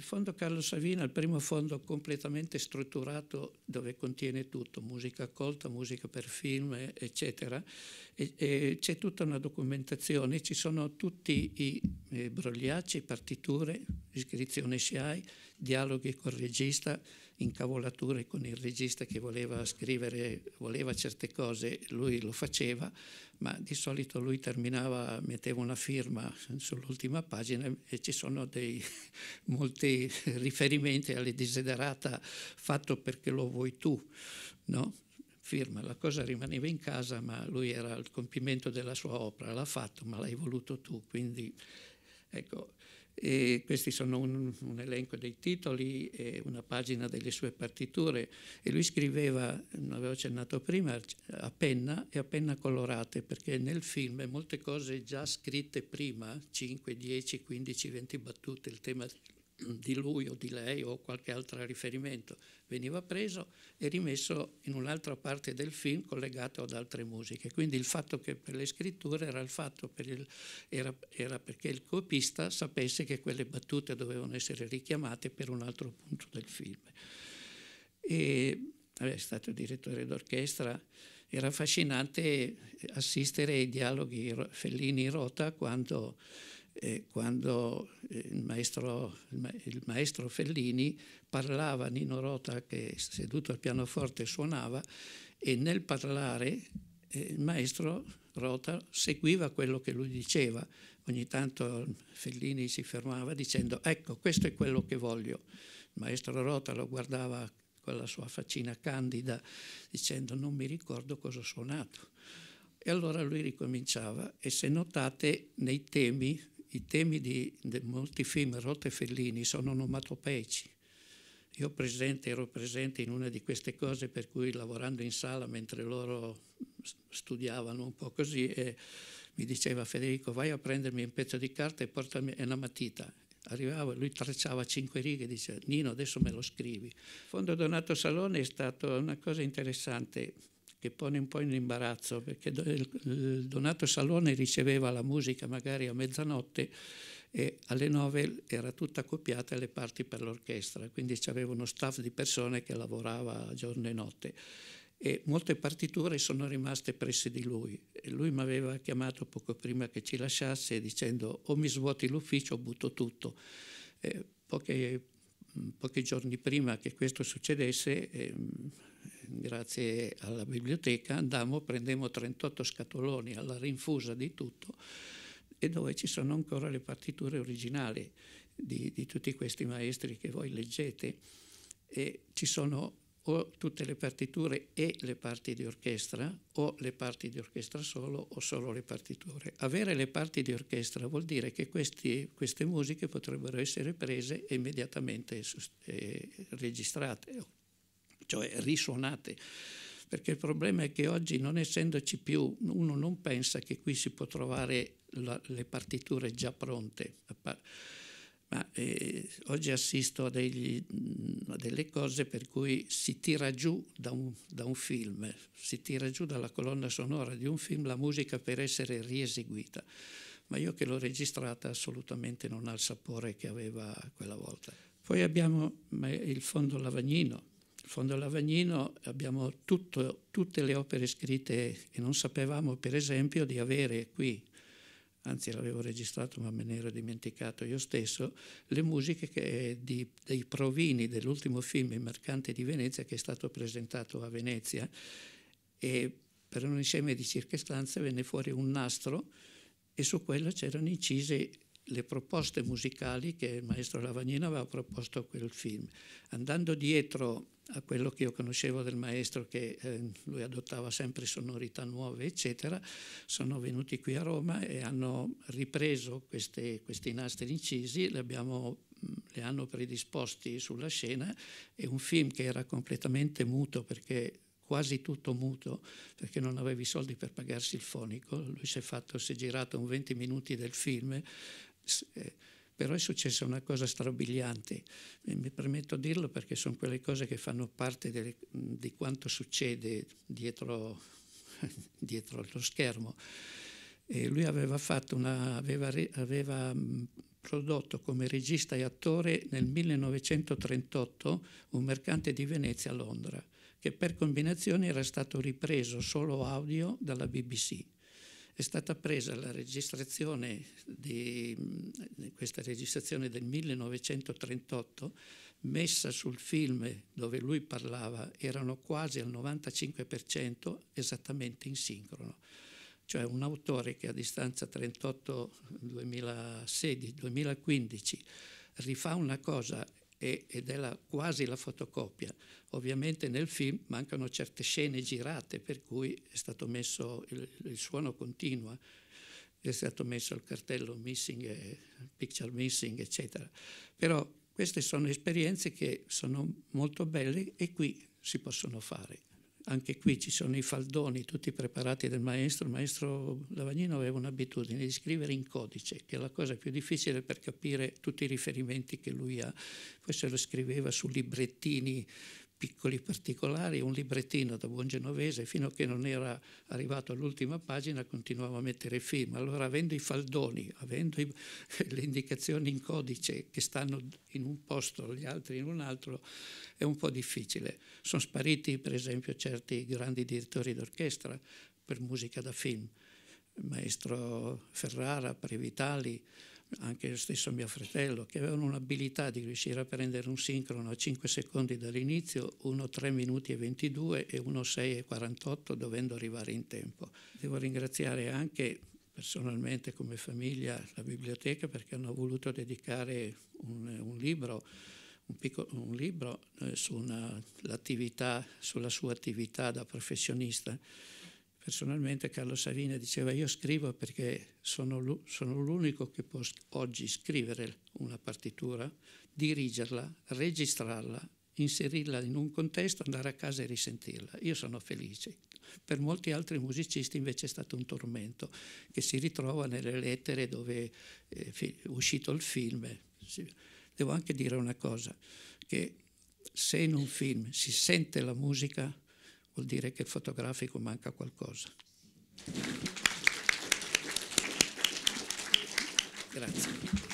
il fondo Carlo Savina è il primo fondo completamente strutturato dove contiene tutto, musica colta, musica per film, eccetera. C'è tutta una documentazione, ci sono tutti i eh, brogliacci, partiture, iscrizione SIAI, dialoghi col regista, incavolature con il regista che voleva scrivere, voleva certe cose, lui lo faceva, ma di solito lui terminava, metteva una firma sull'ultima pagina e ci sono dei, molti riferimenti alle desiderata fatto perché lo vuoi tu, no? firma, la cosa rimaneva in casa, ma lui era il compimento della sua opera, l'ha fatto, ma l'hai voluto tu, quindi ecco, e questi sono un, un, elenco dei titoli e una pagina delle sue partiture. E lui scriveva, non avevo accennato prima, a penna e a penna colorate perché nel film molte cose già scritte prima, 5, 10, 15, 20 battute, il tema di lui o di lei o qualche altro riferimento veniva preso e rimesso in un'altra parte del film collegato ad altre musiche. Quindi il fatto che per le scritture era, per il, era, era perché il copista sapesse che quelle battute dovevano essere richiamate per un altro punto del film. E è stato direttore d'orchestra, era affascinante assistere ai dialoghi Fellini-Rota quando eh, quando eh, il maestro, il maestro, Fellini parlava, Nino Rota che seduto al pianoforte suonava e nel parlare eh, il maestro Rota seguiva quello che lui diceva. Ogni tanto Fellini si fermava dicendo ecco questo è quello che voglio. Il maestro Rota lo guardava con la sua faccina candida dicendo non mi ricordo cosa ho suonato. E allora lui ricominciava e se notate nei temi i temi di, di molti film Rotte Fellini sono onomatopeici. Io presente, ero presente in una di queste cose per cui lavorando in sala mentre loro studiavano un po' così e mi diceva Federico vai a prendermi un pezzo di carta e portami una matita. Arrivava, lui tracciava cinque righe e diceva Nino adesso me lo scrivi. Fondo Donato Salone è stata una cosa interessante che pone un po' in imbarazzo perché Donato Salone riceveva la musica magari a mezzanotte e alle nove era tutta copiata le parti per l'orchestra, quindi c'aveva uno staff di persone che lavorava giorno e notte e molte partiture sono rimaste prese di lui. E lui mi aveva chiamato poco prima che ci lasciasse dicendo o mi svuoti l'ufficio o butto tutto. E poche, pochi giorni prima che questo succedesse eh, grazie alla biblioteca, andammo, prendemmo 38 scatoloni alla rinfusa di tutto e dove ci sono ancora le partiture originali di, di tutti questi maestri che voi leggete e ci sono o tutte le partiture e le parti di orchestra o le parti di orchestra solo o solo le partiture. Avere le parti di orchestra vuol dire che questi, queste musiche potrebbero essere prese e immediatamente eh, registrate cioè risuonate. Perché il problema è che oggi, non essendoci più, uno non pensa che qui si può trovare la, le partiture già pronte. Ma eh, oggi assisto a, degli, a, delle cose per cui si tira giù da un, da un, film, si tira giù dalla colonna sonora di un film la musica per essere rieseguita. Ma io che l'ho registrata assolutamente non ha il sapore che aveva quella volta. Poi abbiamo il fondo Lavagnino, Fondo Lavagnino abbiamo tutto, tutte le opere scritte e non sapevamo per esempio di avere qui, anzi l'avevo registrato ma me ne ero dimenticato io stesso, le musiche che, di, dei provini dell'ultimo film Il Mercante di Venezia che è stato presentato a Venezia. E per un insieme di circostanze venne fuori un nastro e su quello c'erano incise le proposte musicali che il maestro Lavagnino aveva proposto a quel film. Andando dietro a quello che io conoscevo del maestro, che eh, lui adottava sempre sonorità nuove, eccetera, sono venuti qui a Roma e hanno ripreso queste, questi nastri incisi, li, abbiamo, li hanno predisposti sulla scena e un film che era completamente muto perché quasi tutto muto perché non avevi soldi per pagarsi il fonico, lui si è, fatto, si è girato un 20 minuti del film, però è successa una cosa strabiliante, mi permetto di dirlo perché sono quelle cose che fanno parte delle, di quanto succede dietro, dietro lo schermo. E lui aveva, una, aveva, aveva prodotto come regista e attore nel 1938 Un mercante di Venezia a Londra, che per combinazione era stato ripreso solo audio dalla BBC. È stata presa la registrazione di questa registrazione del 1938 messa sul film dove lui parlava erano quasi al 95% esattamente in sincrono. Cioè un autore che a distanza 38-2016-2015 rifà una cosa ed è la, quasi la fotocopia. Ovviamente nel film mancano certe scene girate per cui è stato messo il, il suono continua, è stato messo il cartello missing, picture missing, eccetera. Però queste sono esperienze che sono molto belle e qui si possono fare anche qui ci sono i faldoni tutti preparati del maestro. Il maestro Lavagnino aveva un'abitudine di scrivere in codice, che è la cosa più difficile per capire tutti i riferimenti che lui ha. Poi se lo scriveva su librettini piccoli particolari, un librettino da buon genovese, fino a che non era arrivato all'ultima pagina continuava a mettere film. Allora avendo i faldoni, avendo i, le indicazioni in codice che stanno in un posto, gli altri in un altro, è un po' difficile. Sono spariti per esempio certi grandi direttori d'orchestra per musica da film, il maestro Ferrara, Previtali, anche lo stesso mio fratello, che avevano un'abilità di riuscire a prendere un sincrono a 5 secondi dall'inizio, uno 3 minuti e 22 e uno 6 e 48 dovendo arrivare in tempo. Devo ringraziare anche personalmente come famiglia la biblioteca perché hanno voluto dedicare un, un libro un, piccolo, un libro eh, su una, sulla sua attività da professionista Personalmente Carlo Savina diceva io scrivo perché sono, l'unico che può oggi scrivere una partitura, dirigerla, registrarla, inserirla in un contesto, andare a casa e risentirla. Io sono felice. Per molti altri musicisti invece è stato un tormento che si ritrova nelle lettere dove è uscito il film. Devo anche dire una cosa, che se in un film si sente la musica vuol dire che il fotografico manca qualcosa. Grazie.